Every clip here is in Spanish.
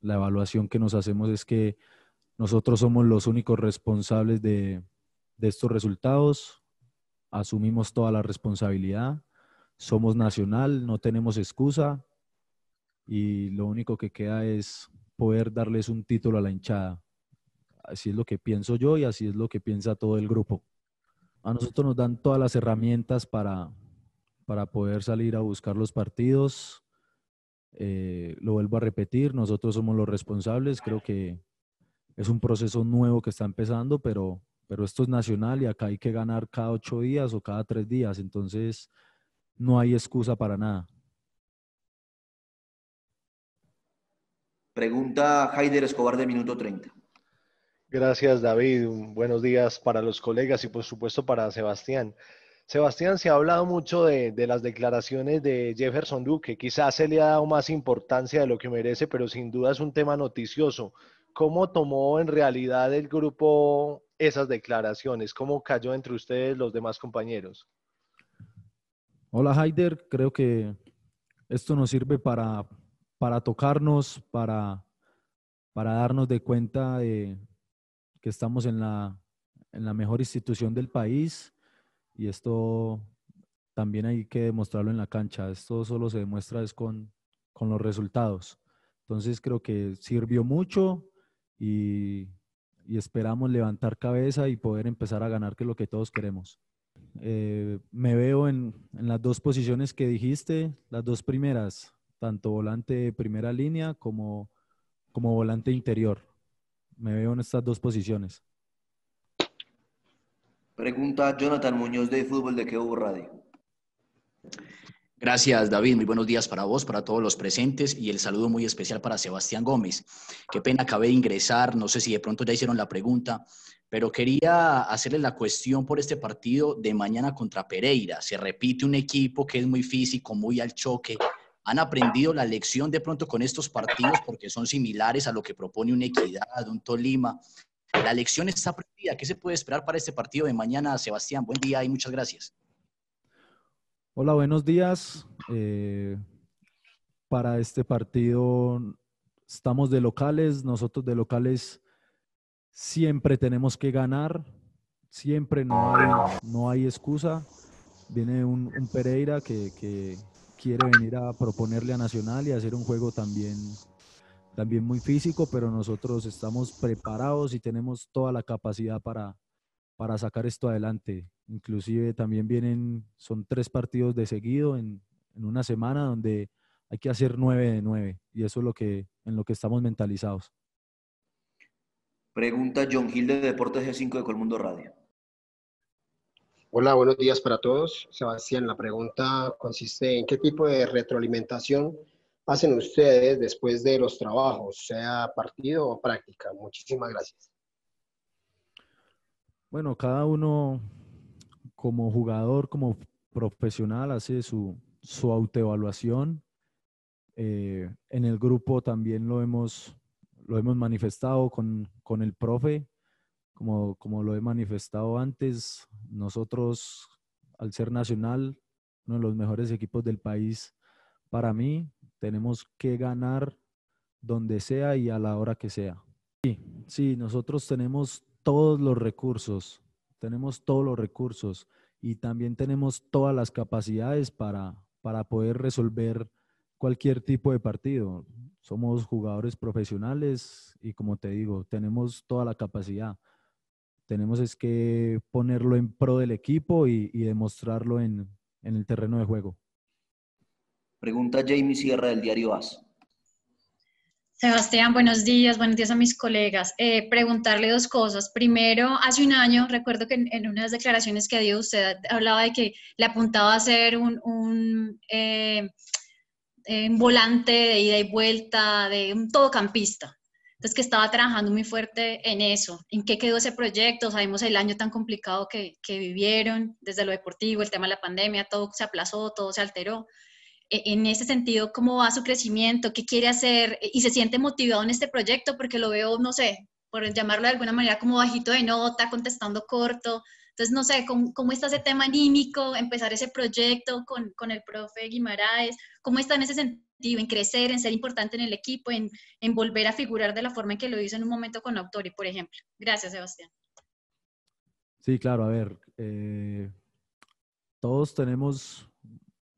la evaluación que nos hacemos es que nosotros somos los únicos responsables de, de estos resultados, asumimos toda la responsabilidad, somos nacional, no tenemos excusa y lo único que queda es poder darles un título a la hinchada. Así es lo que pienso yo y así es lo que piensa todo el grupo. A nosotros nos dan todas las herramientas para, para poder salir a buscar los partidos. Eh, lo vuelvo a repetir, nosotros somos los responsables. Creo que es un proceso nuevo que está empezando, pero, pero esto es nacional y acá hay que ganar cada ocho días o cada tres días. Entonces, no hay excusa para nada. Pregunta Haider Escobar de minuto 30. Gracias, David. Buenos días para los colegas y por supuesto para Sebastián. Sebastián, se ha hablado mucho de, las declaraciones de Jefferson Duque. Quizás se le ha dado más importancia de lo que merece, pero sin duda es un tema noticioso. ¿Cómo tomó en realidad el grupo esas declaraciones? ¿Cómo cayó entre ustedes los demás compañeros? Hola, Haider. Creo que esto nos sirve para, para tocarnos, para, para darnos de cuenta de, que estamos en la, en la mejor institución del país y esto también hay que demostrarlo en la cancha. Esto solo se demuestra es con, con los resultados. Entonces creo que sirvió mucho y, y, esperamos levantar cabeza y poder empezar a ganar, que es lo que todos queremos. Eh, me veo en, en, las dos posiciones que dijiste, las dos primeras, tanto volante primera línea como, como volante interior me veo en estas dos posiciones. Pregunta Jonathan Muñoz de Fútbol de Quevo Radio. Gracias, David. Muy buenos días para vos, para todos los presentes y el saludo muy especial para Sebastián Gómez. Qué pena, acabé de ingresar, no sé si de pronto ya hicieron la pregunta, pero quería hacerle la cuestión por este partido de mañana contra Pereira. Se repite un equipo que es muy físico, muy al choque, han aprendido la lección de pronto con estos partidos porque son similares a lo que propone una Equidad, un Tolima. La lección está aprendida. ¿Qué se puede esperar para este partido de mañana, Sebastián? Buen día y muchas gracias. Hola, buenos días. Eh, para este partido estamos de locales. Nosotros de locales siempre tenemos que ganar. Siempre no hay, no hay excusa. Viene un, Pereira que, quiere venir a proponerle a Nacional y hacer un juego también, también muy físico, pero nosotros estamos preparados y tenemos toda la capacidad para, para sacar esto adelante. Inclusive también vienen, son tres partidos de seguido en, en una semana donde hay que hacer nueve de nueve y eso es lo que, en lo que estamos mentalizados. Pregunta John Gil de Deportes G5 de Colmundo Radio. Hola, buenos días para todos. Sebastián, la pregunta consiste en qué tipo de retroalimentación hacen ustedes después de los trabajos, sea partido o práctica. Muchísimas gracias. Bueno, cada uno como jugador, como profesional, hace su, su autoevaluación. Eh, en el grupo también lo hemos, lo hemos manifestado con, con el profe como, lo he manifestado antes, nosotros, al ser nacional, uno de los mejores equipos del país, para mí, tenemos que ganar donde sea y a la hora que sea. Sí, sí, nosotros tenemos todos los recursos, tenemos todos los recursos y también tenemos todas las capacidades para, para poder resolver cualquier tipo de partido. Somos jugadores profesionales y como te digo, tenemos toda la capacidad tenemos es que ponerlo en pro del equipo y, demostrarlo en, el terreno de juego. Pregunta Jamie Sierra del diario AS. Sebastián, buenos días, buenos días a mis colegas. Eh, preguntarle dos cosas. Primero, hace un año, recuerdo que en, unas declaraciones que dio usted hablaba de que le apuntaba a ser un, un eh, volante de ida y vuelta, de un todocampista. Entonces, que estaba trabajando muy fuerte en eso. ¿En qué quedó ese proyecto? Sabemos el año tan complicado que, que vivieron, desde lo deportivo, el tema de la pandemia, todo se aplazó, todo se alteró. E, en ese sentido, ¿cómo va su crecimiento? ¿Qué quiere hacer? ¿Y se siente motivado en este proyecto? Porque lo veo, no sé, por llamarlo de alguna manera como bajito de nota, contestando corto. Entonces, no sé, ¿cómo, cómo está ese tema anímico? Empezar ese proyecto con, con el profe Guimaraes. ¿Cómo está en ese sentido? en crecer, en ser importante en el equipo, en, en volver a figurar de la forma en que lo hizo en un momento con Autori, por ejemplo. Gracias, Sebastián. Sí, claro, a ver, eh, todos tenemos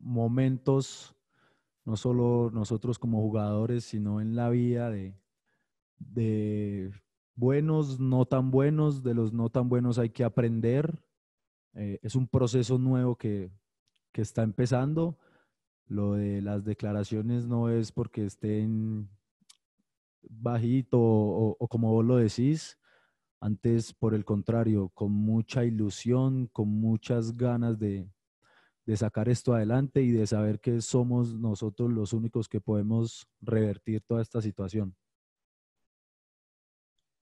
momentos, no solo nosotros como jugadores, sino en la vida de, de buenos, no tan buenos, de los no tan buenos hay que aprender. Eh, es un proceso nuevo que, que está empezando. Lo de las declaraciones no es porque estén bajito o, o como vos lo decís, antes, por el contrario, con mucha ilusión, con muchas ganas de, sacar esto adelante y de saber que somos nosotros los únicos que podemos revertir toda esta situación.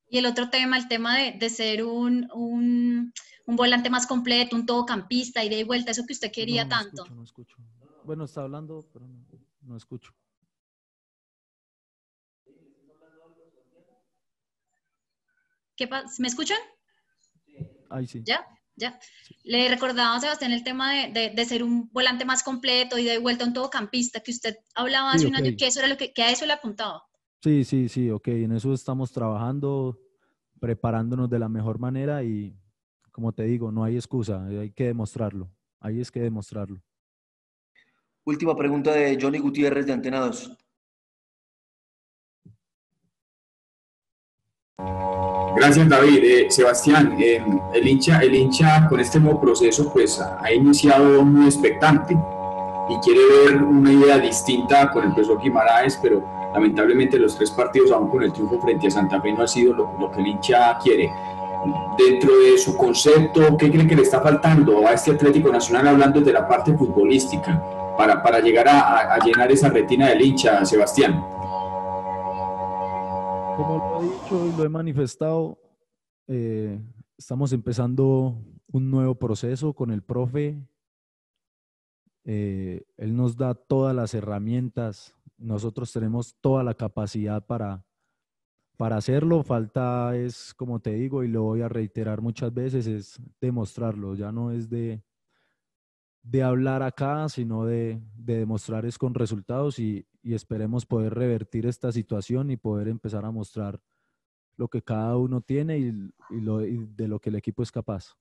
Y el otro tema, el tema de, ser un, volante más completo, un todocampista, y de vuelta, eso que usted quería tanto. no escucho. Bueno, está hablando, pero no escucho. ¿Me escuchan? Ahí sí. ¿Ya? ¿Ya? Le recordaba a Sebastián el tema de, ser un volante más completo y de vuelta a un todocampista, que usted hablaba hace un año que eso era lo que, a eso le apuntaba. Sí, sí, sí, ok. En eso estamos trabajando, preparándonos de la mejor manera y, como te digo, no hay excusa, hay que demostrarlo. Ahí es que demostrarlo. Última pregunta de Johnny Gutiérrez de Antenados. Gracias, David. Eh, Sebastián, eh, el, hincha, el hincha con este nuevo proceso pues ha iniciado muy expectante y quiere ver una idea distinta con el profesor Guimaraes, pero lamentablemente los tres partidos, aún con el triunfo frente a Santa Fe, no ha sido lo, que el hincha quiere. Dentro de su concepto, ¿qué cree que le está faltando a este Atlético Nacional hablando de la parte futbolística para, para llegar a llenar esa retina del hincha, Sebastián? He dicho lo he manifestado, eh, estamos empezando un nuevo proceso con el profe. Eh, él nos da todas las herramientas, nosotros tenemos toda la capacidad para, para hacerlo. Falta es, como te digo, y lo voy a reiterar muchas veces, es demostrarlo. Ya no es de, de hablar acá, sino de, demostrar es con resultados y, esperemos poder revertir esta situación y poder empezar a mostrar lo que cada uno tiene y, lo, y de lo que el equipo es capaz.